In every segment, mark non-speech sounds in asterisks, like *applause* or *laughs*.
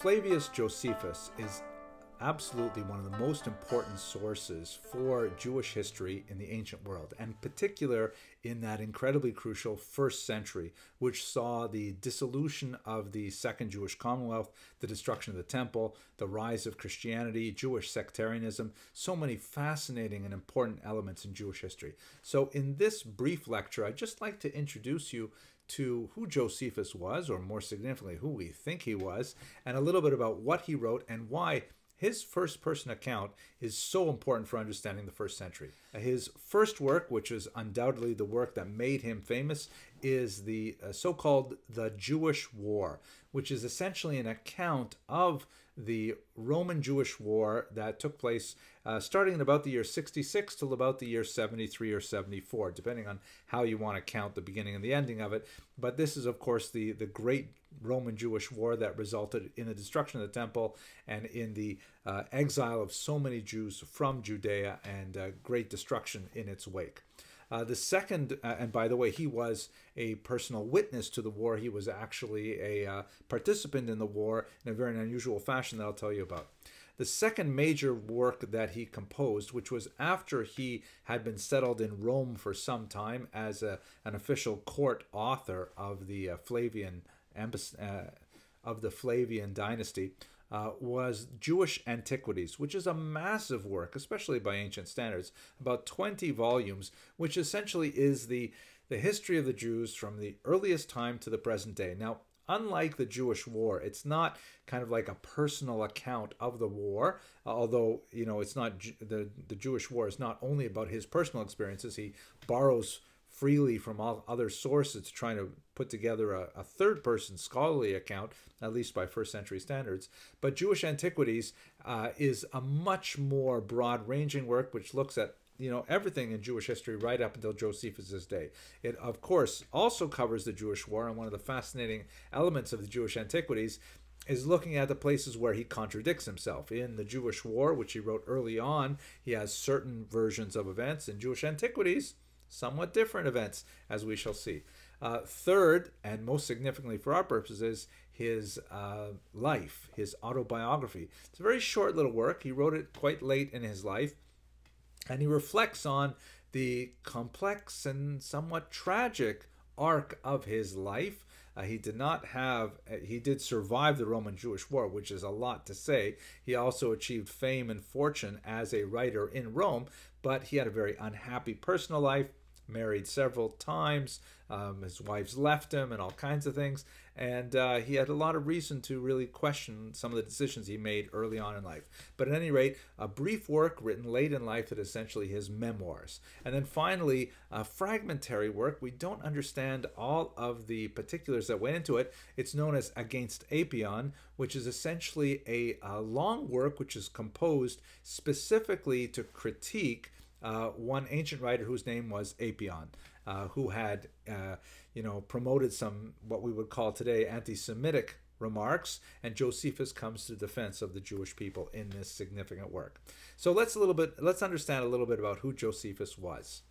Flavius Josephus is absolutely one of the most important sources for Jewish history in the ancient world, and particular in that incredibly crucial first century, which saw the dissolution of the Second Jewish Commonwealth, the destruction of the temple, the rise of Christianity, Jewish sectarianism, so many fascinating and important elements in Jewish history. So, in this brief lecture, I'd just like to introduce you to who Josephus was, or more significantly, who we think he was, and a little bit about what he wrote and why his first person account is so important for understanding the first century. His first work, which is undoubtedly the work that made him famous, is the uh, so called The Jewish War, which is essentially an account of the Roman Jewish War that took place uh, starting in about the year 66 till about the year 73 or 74, depending on how you want to count the beginning and the ending of it. But this is, of course, the, the great Roman Jewish War that resulted in the destruction of the temple and in the uh, exile of so many Jews from Judea and uh, great destruction in its wake. Uh, the second, uh, and by the way, he was a personal witness to the war. He was actually a uh, participant in the war in a very unusual fashion that I'll tell you about. The second major work that he composed, which was after he had been settled in Rome for some time as a, an official court author of the uh, Flavian uh, of the Flavian dynasty, uh, was Jewish Antiquities, which is a massive work, especially by ancient standards, about 20 volumes, which essentially is the, the history of the Jews from the earliest time to the present day. Now, unlike the Jewish war, it's not kind of like a personal account of the war, although, you know, it's not the, the Jewish war is not only about his personal experiences, he borrows freely from all other sources trying to put together a, a, third person scholarly account, at least by first century standards. But Jewish Antiquities uh, is a much more broad ranging work which looks at you know everything in Jewish history right up until Josephus's day. It of course also covers the Jewish war, and one of the fascinating elements of the Jewish Antiquities is looking at the places where he contradicts himself. In the Jewish War, which he wrote early on, he has certain versions of events. In Jewish Antiquities, somewhat different events, as we shall see. Uh, third, and most significantly for our purposes, his uh, life, his autobiography. It's a very short little work. He wrote it quite late in his life, and he reflects on the complex and somewhat tragic arc of his life. Uh, he did not have, uh, he did survive the Roman Jewish War, which is a lot to say. He also achieved fame and fortune as a writer in Rome, but he had a very unhappy personal life married several times. Um, his wives left him and all kinds of things. And uh, he had a lot of reason to really question some of the decisions he made early on in life. But at any rate, a brief work written late in life that essentially his memoirs. And then finally, a fragmentary work. We don't understand all of the particulars that went into it. It's known as Against Apion, which is essentially a, a long work which is composed specifically to critique uh, one ancient writer whose name was Apion, uh, who had, uh, you know, promoted some what we would call today anti-Semitic remarks, and Josephus comes to the defense of the Jewish people in this significant work. So let's a little bit let's understand a little bit about who Josephus was.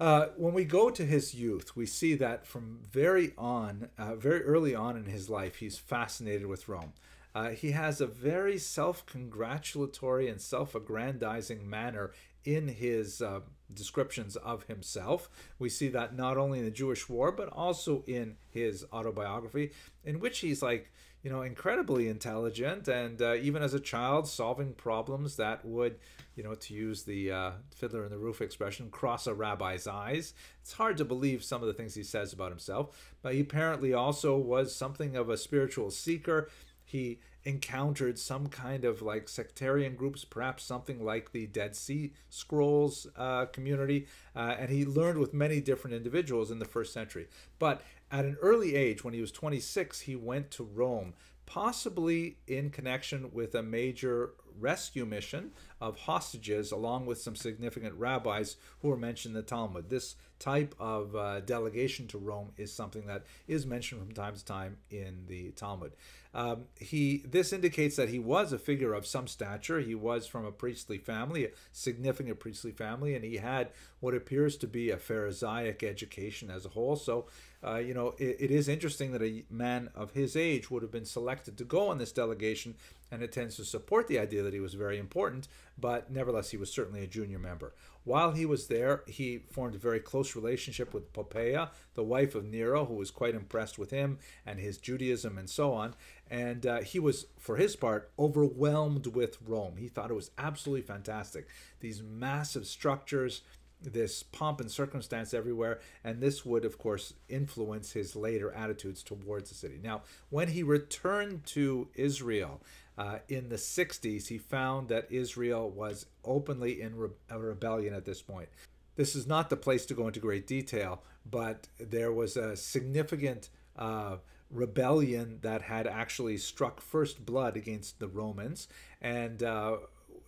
Uh, when we go to his youth, we see that from very on, uh, very early on in his life, he's fascinated with Rome. Uh, he has a very self congratulatory and self aggrandizing manner in his uh, descriptions of himself. We see that not only in the Jewish War, but also in his autobiography, in which he's like, you know, incredibly intelligent and uh, even as a child solving problems that would, you know, to use the uh, fiddler in the roof expression, cross a rabbi's eyes. It's hard to believe some of the things he says about himself, but he apparently also was something of a spiritual seeker. He encountered some kind of like sectarian groups, perhaps something like the Dead Sea Scrolls uh, community, uh, and he learned with many different individuals in the first century. But at an early age, when he was 26, he went to Rome, possibly in connection with a major rescue mission of hostages, along with some significant rabbis who are mentioned in the Talmud. This type of uh, delegation to Rome is something that is mentioned from time to time in the Talmud. Um, he this indicates that he was a figure of some stature. He was from a priestly family, a significant priestly family, and he had what appears to be a Pharisaic education as a whole. So uh, you know, it, it is interesting that a man of his age would have been selected to go on this delegation, and it tends to support the idea that he was very important, but nevertheless, he was certainly a junior member. While he was there, he formed a very close relationship with Poppaea, the wife of Nero, who was quite impressed with him and his Judaism and so on. And uh, he was, for his part, overwhelmed with Rome. He thought it was absolutely fantastic. These massive structures, this pomp and circumstance everywhere, and this would, of course, influence his later attitudes towards the city. Now, when he returned to Israel uh, in the 60s, he found that Israel was openly in re- rebellion at this point. This is not the place to go into great detail, but there was a significant uh, rebellion that had actually struck first blood against the Romans, and uh,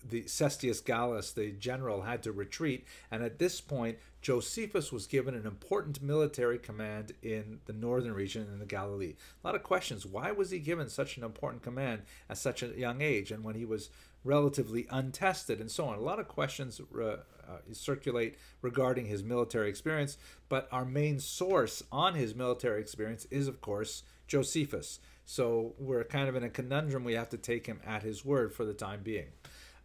the Cestius Gallus, the general, had to retreat. And at this point, Josephus was given an important military command in the northern region in the Galilee. A lot of questions. Why was he given such an important command at such a young age and when he was relatively untested and so on? A lot of questions uh, uh, circulate regarding his military experience, but our main source on his military experience is, of course, Josephus. So we're kind of in a conundrum. We have to take him at his word for the time being.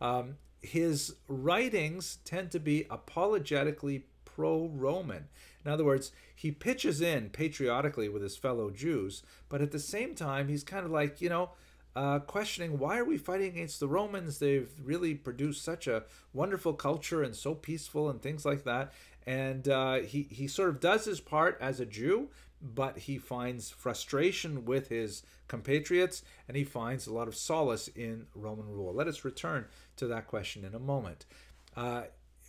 Um, his writings tend to be apologetically pro Roman. In other words, he pitches in patriotically with his fellow Jews, but at the same time, he's kind of like, you know, uh, questioning why are we fighting against the Romans? They've really produced such a wonderful culture and so peaceful and things like that. And uh, he, he sort of does his part as a Jew, but he finds frustration with his compatriots and he finds a lot of solace in Roman rule. Let us return to that question in a moment. Uh,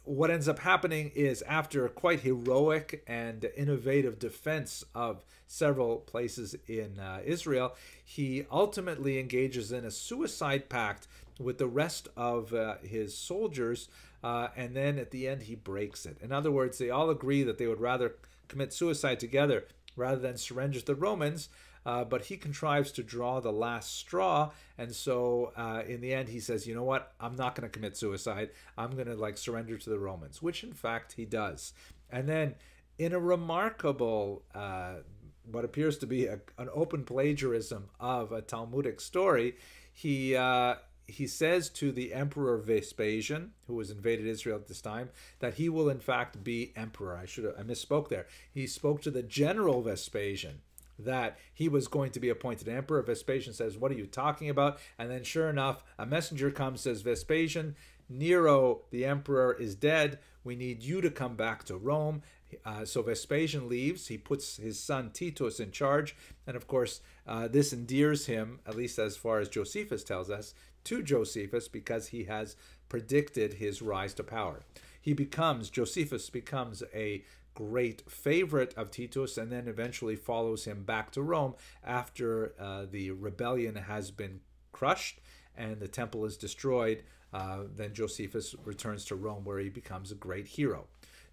what ends up happening is after a quite heroic and innovative defense of several places in uh, Israel, he ultimately engages in a suicide pact with the rest of uh, his soldiers, uh, and then at the end he breaks it. In other words, they all agree that they would rather commit suicide together rather than surrender to the Romans. Uh, but he contrives to draw the last straw, and so uh, in the end, he says, "You know what? I'm not going to commit suicide. I'm going to like surrender to the Romans," which in fact he does. And then, in a remarkable, uh, what appears to be a, an open plagiarism of a Talmudic story, he uh, he says to the emperor Vespasian, who has invaded Israel at this time, that he will in fact be emperor. I should have, I misspoke there. He spoke to the general Vespasian that he was going to be appointed emperor. Vespasian says, What are you talking about? And then, sure enough, a messenger comes, says, Vespasian, Nero, the emperor, is dead. We need you to come back to Rome. Uh, so Vespasian leaves. He puts his son Titus in charge. And of course, uh, this endears him, at least as far as Josephus tells us, to Josephus because he has predicted his rise to power. He becomes, Josephus becomes a great favorite of Titus and then eventually follows him back to Rome after uh, the rebellion has been crushed and the temple is destroyed. Uh, then Josephus returns to Rome where he becomes a great hero.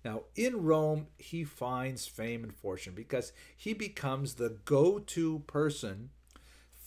Now, in Rome, he finds fame and fortune because he becomes the go to person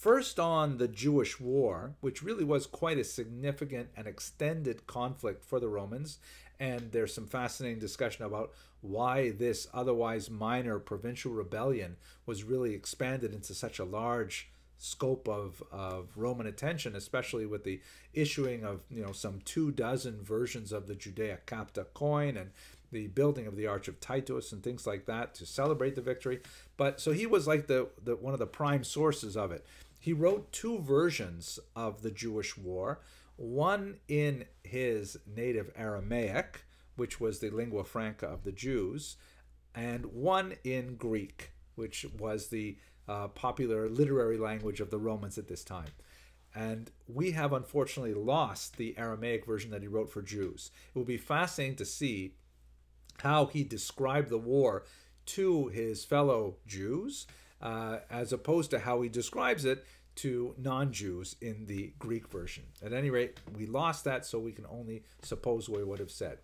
first on the Jewish War, which really was quite a significant and extended conflict for the Romans. And there's some fascinating discussion about why this otherwise minor provincial rebellion was really expanded into such a large scope of, of Roman attention, especially with the issuing of you know some two dozen versions of the Judaea Capta coin and the building of the Arch of Titus and things like that to celebrate the victory. But so he was like the, the one of the prime sources of it. He wrote two versions of the Jewish war, one in his native Aramaic, which was the lingua franca of the Jews, and one in Greek, which was the uh, popular literary language of the Romans at this time. And we have unfortunately lost the Aramaic version that he wrote for Jews. It will be fascinating to see how he described the war to his fellow Jews, uh, as opposed to how he describes it to non Jews in the Greek version. At any rate, we lost that, so we can only suppose what he would have said.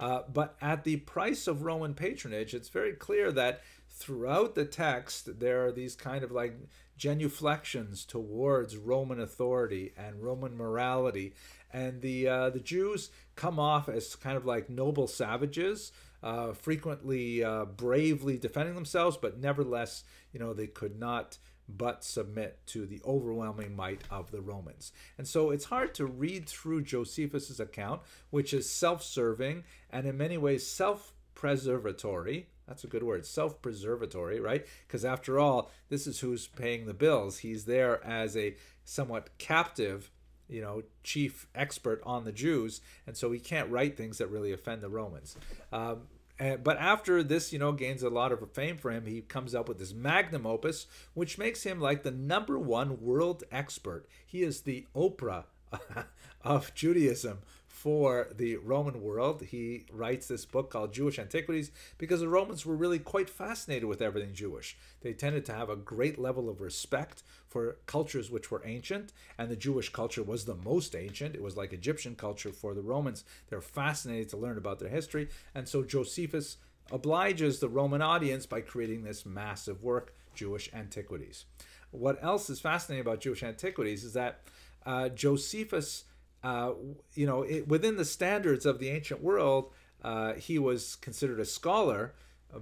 Uh, but at the price of Roman patronage, it's very clear that throughout the text there are these kind of like genuflections towards Roman authority and Roman morality, and the uh, the Jews come off as kind of like noble savages. Uh, frequently uh, bravely defending themselves, but nevertheless, you know, they could not but submit to the overwhelming might of the Romans. And so it's hard to read through Josephus's account, which is self-serving and in many ways self-preservatory. That's a good word, self-preservatory, right? Because after all, this is who's paying the bills. He's there as a somewhat captive you know, chief expert on the Jews, and so he can't write things that really offend the Romans. Um, and, but after this, you know, gains a lot of fame for him, he comes up with this magnum opus, which makes him like the number one world expert. He is the Oprah *laughs* of Judaism for the Roman world. He writes this book called Jewish Antiquities because the Romans were really quite fascinated with everything Jewish. They tended to have a great level of respect for cultures which were ancient, and the Jewish culture was the most ancient. It was like Egyptian culture for the Romans. They're fascinated to learn about their history, and so Josephus obliges the Roman audience by creating this massive work, Jewish Antiquities. What else is fascinating about Jewish Antiquities is that uh, Josephus uh, you know, it, within the standards of the ancient world, uh, he was considered a scholar.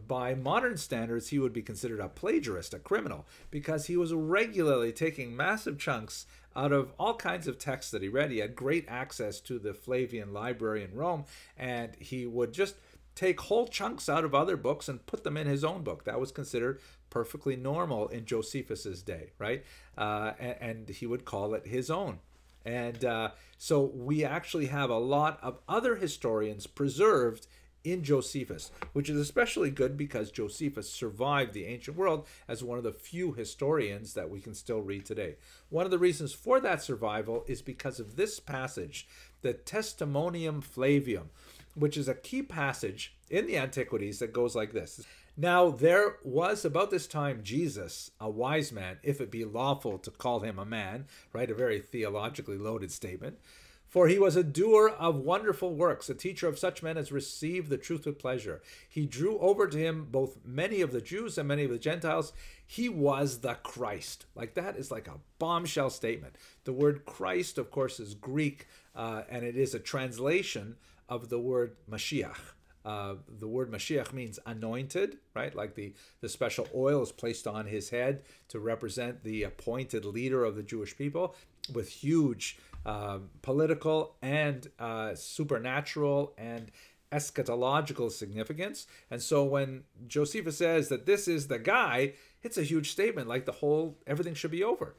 By modern standards, he would be considered a plagiarist, a criminal, because he was regularly taking massive chunks out of all kinds of texts that he read. He had great access to the Flavian library in Rome, and he would just take whole chunks out of other books and put them in his own book. That was considered perfectly normal in Josephus's day, right? Uh, and, and he would call it his own. And uh, so we actually have a lot of other historians preserved in Josephus, which is especially good because Josephus survived the ancient world as one of the few historians that we can still read today. One of the reasons for that survival is because of this passage, the Testimonium Flavium, which is a key passage in the Antiquities that goes like this. Now there was about this time Jesus, a wise man, if it be lawful to call him a man, right? A very theologically loaded statement. For he was a doer of wonderful works, a teacher of such men as receive the truth with pleasure. He drew over to him both many of the Jews and many of the Gentiles. He was the Christ. Like that is like a bombshell statement. The word Christ, of course, is Greek, uh, and it is a translation of the word Mashiach. Uh, the word Mashiach means anointed, right? Like the, the special oil is placed on his head to represent the appointed leader of the Jewish people with huge uh, political and uh, supernatural and eschatological significance. And so when Josephus says that this is the guy, it's a huge statement, like the whole, everything should be over.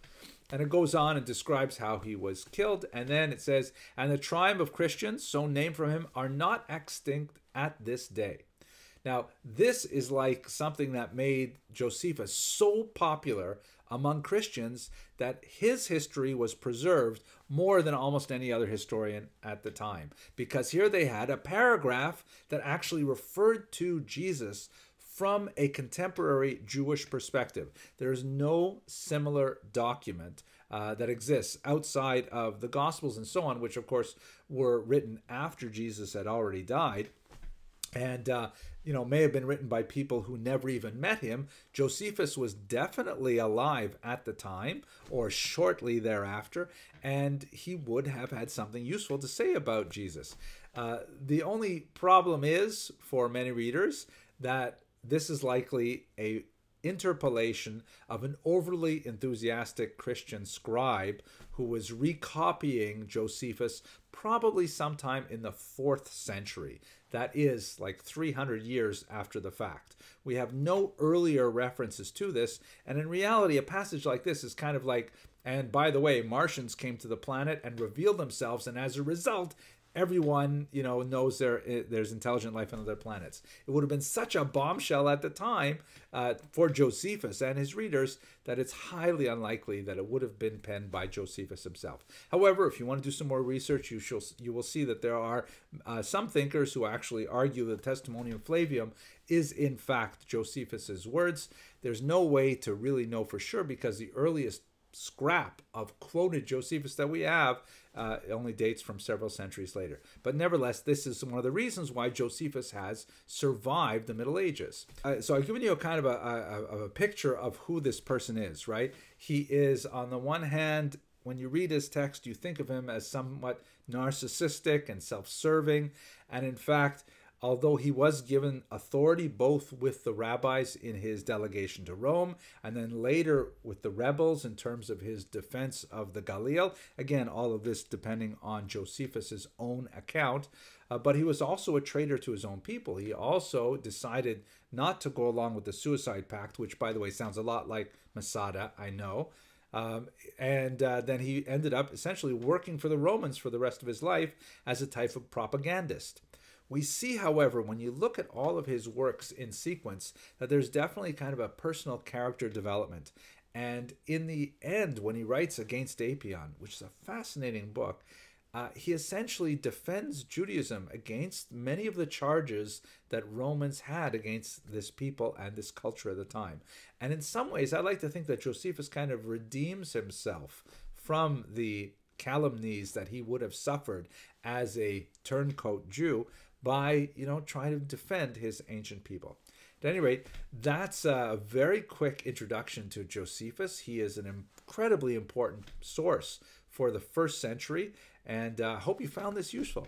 And it goes on and describes how he was killed. And then it says, and the tribe of Christians, so named from him, are not extinct at this day. Now, this is like something that made Josephus so popular among Christians that his history was preserved more than almost any other historian at the time. Because here they had a paragraph that actually referred to Jesus from a contemporary Jewish perspective. There is no similar document uh, that exists outside of the Gospels and so on, which of course were written after Jesus had already died. And uh, you know may have been written by people who never even met him. Josephus was definitely alive at the time or shortly thereafter and he would have had something useful to say about jesus. Uh, the only problem is for many readers that this is likely a interpolation of an overly enthusiastic Christian scribe who was recopying Josephus probably sometime in the fourth century. That is like 300 years after the fact. We have no earlier references to this, and in reality, a passage like this is kind of like, and by the way, Martians came to the planet and revealed themselves, and as a result, everyone you know knows there eh, there's intelligent life on other planets. It would have been such a bombshell at the time uh, for Josephus and his readers that it's highly unlikely that it would have been penned by Josephus himself. However, if you want to do some more research, you shall you will see that there are uh, some thinkers who actually argue that Testimonium Flavium is in fact Josephus's words. There's no way to really know for sure because the earliest scrap of quoted Josephus that we have uh, only dates from several centuries later. But nevertheless, this is one of the reasons why Josephus has survived the Middle Ages. Uh, so I've given you a kind of a, a, a picture of who this person is, right? He is, on the one hand, when you read his text, you think of him as somewhat narcissistic and self serving. And in fact, although he was given authority both with the rabbis in his delegation to Rome and then later with the rebels in terms of his defense of the Galil. Again, all of this depending on Josephus's own account. Uh, but he was also a traitor to his own people. He also decided not to go along with the suicide pact, which, by the way, sounds a lot like Masada, I know. Um, and uh, then he ended up essentially working for the Romans for the rest of his life as a type of propagandist. We see, however, when you look at all of his works in sequence, that there's definitely kind of a personal character development. And in the end, when he writes Against Apion, which is a fascinating book, uh, he essentially defends Judaism against many of the charges that Romans had against this people and this culture at the time. And in some ways, I like to think that Josephus kind of redeems himself from the calumnies that he would have suffered as a turncoat Jew by, you know, trying to defend his ancient people. At any rate, that's a very quick introduction to Josephus. He is an incredibly important source for the first century, and I uh, hope you found this useful.